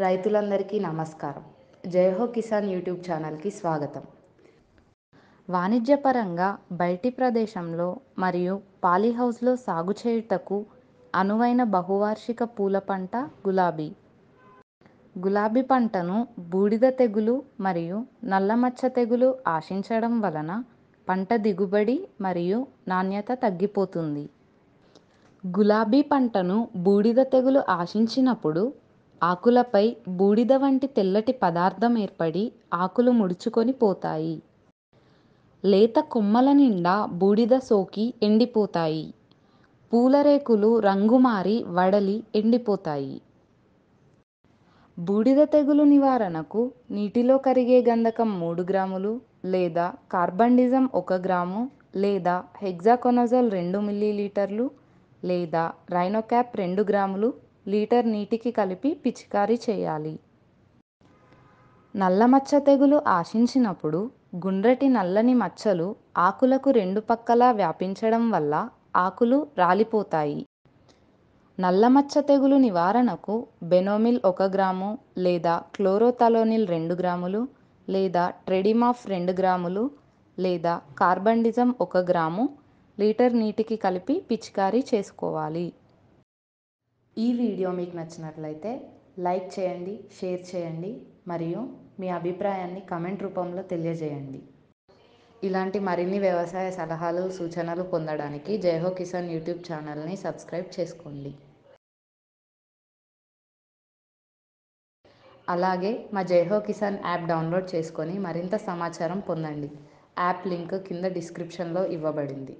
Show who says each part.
Speaker 1: రైతులందరికీ నమస్కారం. జయహో కిసాన్ యూట్యూబ్ ఛానల్కి స్వాగతం. వాణిజ్యపరంగా బయటి ప్రదేశంలో మరియు పాలీహౌస్లో సాగు చేయుటకు అనువైన బహువార్షిక పూల పంట గులాబీ. గులాబీ పంటను బూడిద తెగులు మరియు నల్లమచ్చ తెగులు ఆశించడం వలన పంట దిగుబడి మరియు నాణ్యత తగ్గిపోతుంది. గులాబీ పంటను బూడిద తెగులు ఆశించినప్పుడు ఆకులపై బూడిద వంటి తెల్లటి పదార్థం ఏర్పడి ఆకులు ముడుచుకొని పోతాయి. లేత కొమ్మల నిండా బూడిద సోకి ఎండిపోతాయి. పూలరేకులు రంగు మారి వడలి ఎండిపోతాయి. బూడిద తెగులు నివారణకు నీటిలో కరిగే గంధకం మూడు గ్రాములు లేదా కార్బండిజం ఒక గ్రాము లేదా హెగ్జాకొనజోల్ రెండు మిల్లీలీటర్లు లేదా రైనోక్యాప్ రెండు గ్రాములు లీటర్ నీటికి కలిపి పిచికారీ చేయాలి. నల్లమచ్చ తెగులు ఆశించినప్పుడు గుండ్రటి నల్లని మచ్చలు ఆకులకు రెండు పక్కలా వ్యాపించడం వల్ల ఆకులు రాలిపోతాయి. నల్లమచ్చ తెగులు నివారణకు బెనోమిల్ ఒక గ్రాము లేదా క్లోరోథలోనిల్ రెండు గ్రాములు లేదా ట్రెడిమాఫ్ రెండు గ్రాములు లేదా కార్బండిజం ఒక గ్రాము లీటర్ నీటికి కలిపి పిచికారీ చేసుకోవాలి. ఈ వీడియో మీకు నచ్చినట్లయితే లైక్ చేయండి షేర్ చేయండి మరియు మీ అభిప్రాయాన్ని కమెంట్ రూపంలో తెలియజేయండి. ఇలాంటి మరిన్ని వ్యవసాయ సలహాలు సూచనలు పొందడానికి జయహో కిసాన్ యూట్యూబ్ ఛానల్ని సబ్స్క్రైబ్ చేసుకోండి. అలాగే మా జయహో కిసాన్ యాప్ డౌన్లోడ్ చేసుకొని మరింత సమాచారం పొందండి. యాప్ లింక్ కింద డిస్క్రిప్షన్లో ఇవ్వబడింది.